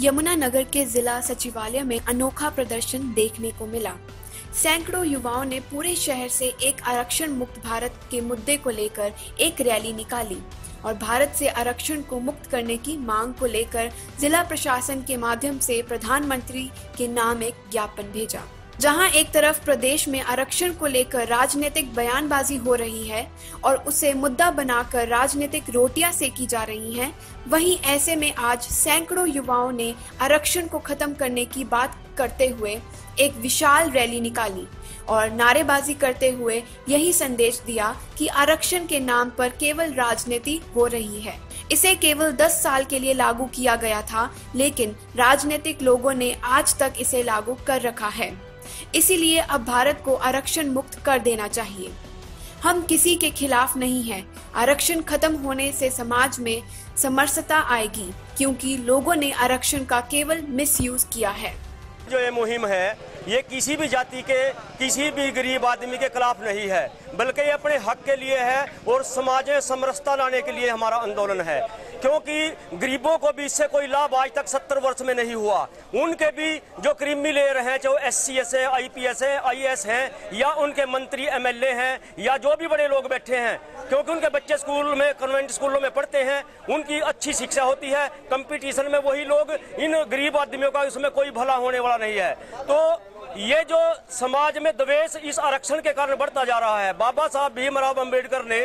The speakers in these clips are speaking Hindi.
यमुनानगर के जिला सचिवालय में अनोखा प्रदर्शन देखने को मिला। सैकड़ों युवाओं ने पूरे शहर से एक आरक्षण मुक्त भारत के मुद्दे को लेकर एक रैली निकाली और भारत से आरक्षण को मुक्त करने की मांग को लेकर जिला प्रशासन के माध्यम से प्रधानमंत्री के नाम एक ज्ञापन भेजा। जहाँ एक तरफ़ प्रदेश में आरक्षण को लेकर राजनीतिक बयानबाजी हो रही है और उसे मुद्दा बनाकर राजनीतिक रोटियाँ सेकी जा रही हैं, वहीं ऐसे में आज सैकड़ों युवाओं ने आरक्षण को खत्म करने की बात करते हुए एक विशाल रैली निकाली और नारेबाजी करते हुए यही संदेश दिया कि आरक्षण के नाम पर केवल राजनीति हो रही है। इसे केवल 10 साल के लिए लागू किया गया था लेकिन राजनीतिक लोगों ने आज तक इसे लागू कर रखा है। इसीलिए अब भारत को आरक्षण मुक्त कर देना चाहिए। हम किसी के खिलाफ नहीं है। आरक्षण खत्म होने से समाज में समरसता आएगी, क्योंकि लोगों ने आरक्षण का केवल मिसयूज किया है। जो ये मुहिम है, ये किसी भी जाति के, किसी भी गरीब आदमी के खिलाफ नहीं है। बल्कि ये अपने हक के लिए है और समाज में समरसता लाने के लिए हमारा आंदोलन है। क्योंकि गरीबों को भी इससे कोई लाभ आज तक सत्तर वर्ष में नहीं हुआ। उनके भी जो क्रिमी ले रहे हैं, चाहे एस सी एस है आई पी एस है आई एस हैं, या उनके मंत्री एम एल ए हैं, या जो भी बड़े लोग बैठे हैं, क्योंकि उनके बच्चे स्कूल में, कन्वेंट स्कूलों में पढ़ते हैं, उनकी अच्छी शिक्षा होती है, कंपटीशन में वही लोग इन गरीब आदमियों का उसमें कोई भला होने वाला नहीं है। तो ये जो समाज में द्वेष इस आरक्षण के कारण बढ़ता जा रहा है। बाबा साहब भीमराव अंबेडकर ने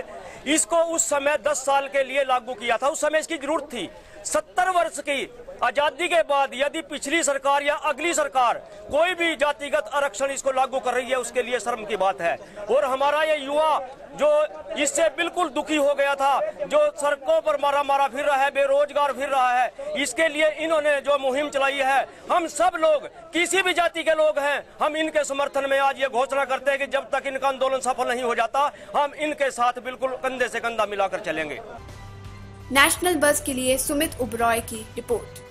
इसको उस समय 10 साल के लिए लागू किया था। उस समय इसकी ज़रूरत थी। सत्तर वर्ष की आज़ादी के बाद यदि पिछली सरकार या अगली सरकार कोई भी जातिगत आरक्षण इसको लागू कर रही है, उसके लिए शर्म की बात है। और हमारा ये युवा जो इससे बिल्कुल दुखी हो गया था, जो सड़कों पर मारा मारा फिर रहा है, बेरोजगार फिर रहा है, इसके लिए इन्होंने जो मुहिम चलाई है, हम सब लोग, किसी भी जाति के लोग हैं, हम इनके समर्थन में आज ये घोषणा करते हैं कि जब तक इनका आंदोलन सफल नहीं हो जाता, हम इनके साथ बिल्कुल कंधे से कंधा मिलाकर चलेंगे। नेशनल बस के लिए सुमित उबरॉय की रिपोर्ट।